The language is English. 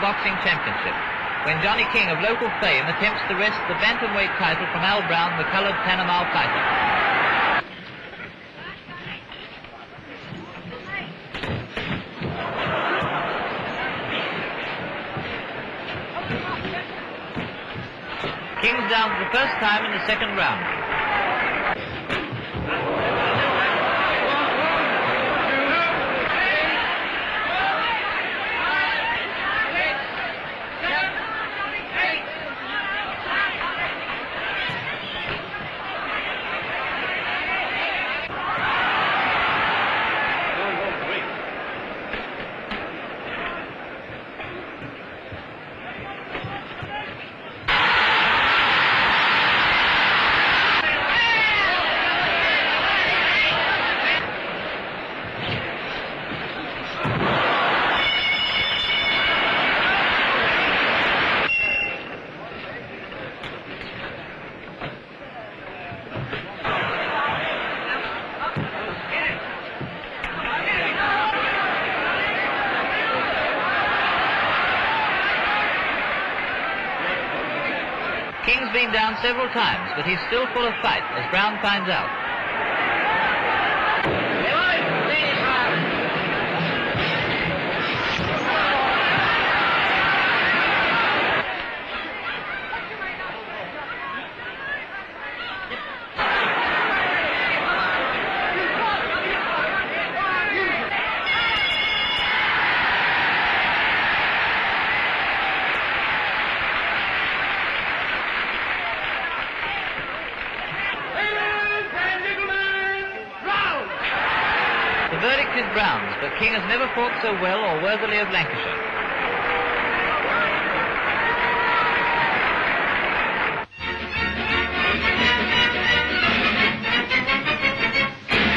Boxing Championship, when Johnny King of local fame attempts to wrest the bantamweight title from Al Brown, the colored Panama fighter. King's down for the first time in the second round. King's been down several times, but he's still full of fight, as Brown finds out. The verdict is Brown's, but King has never fought so well or worthily of Lancashire.